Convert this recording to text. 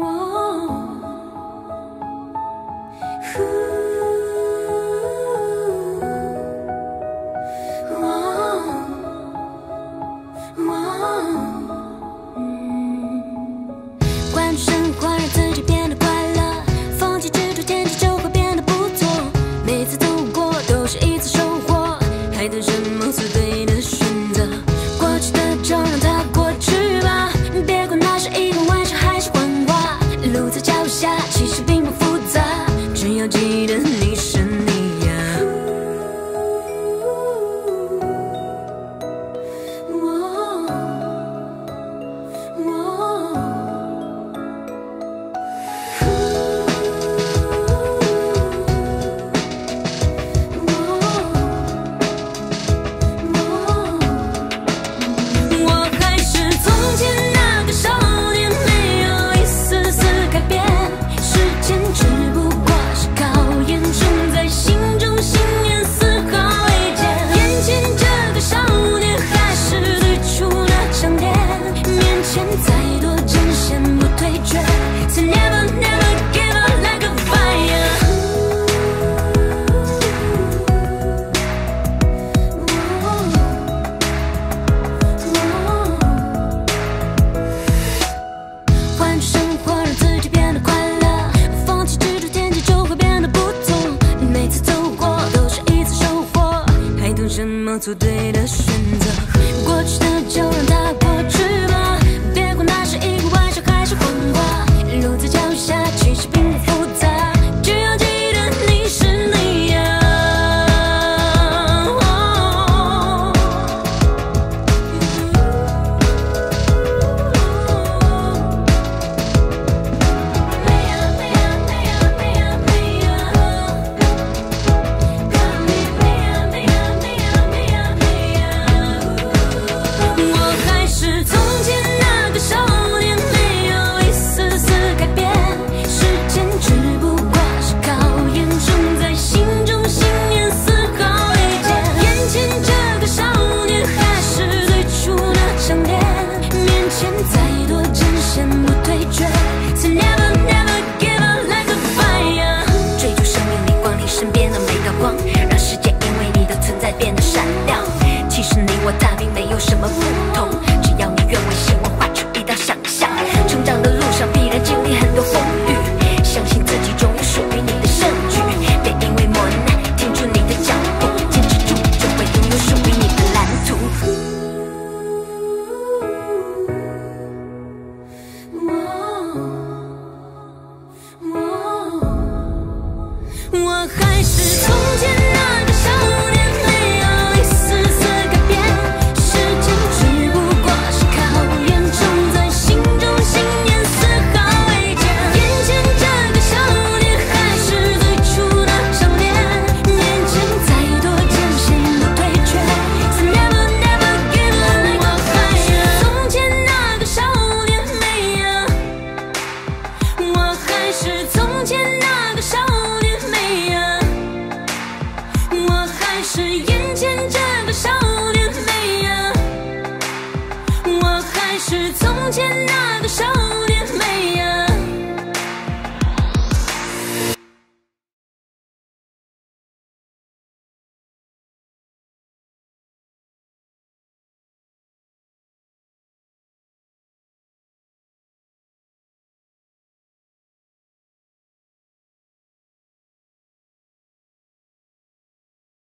我。caminho de 再多艰险不退却，So never never give up like a fire。换种生活，让自己变得快乐。放弃执着，天气就会变得不同。每次走过都是一次收获，还等什么？做对的事。什么不同，只要你愿为希望画出一道想象，成长的路上必然经历很多风雨，相信自己终有属于你的胜局，别因为磨难停住你的脚步，坚持住就会拥有属于你的蓝图。我还是从前。从前那个少年，美呀。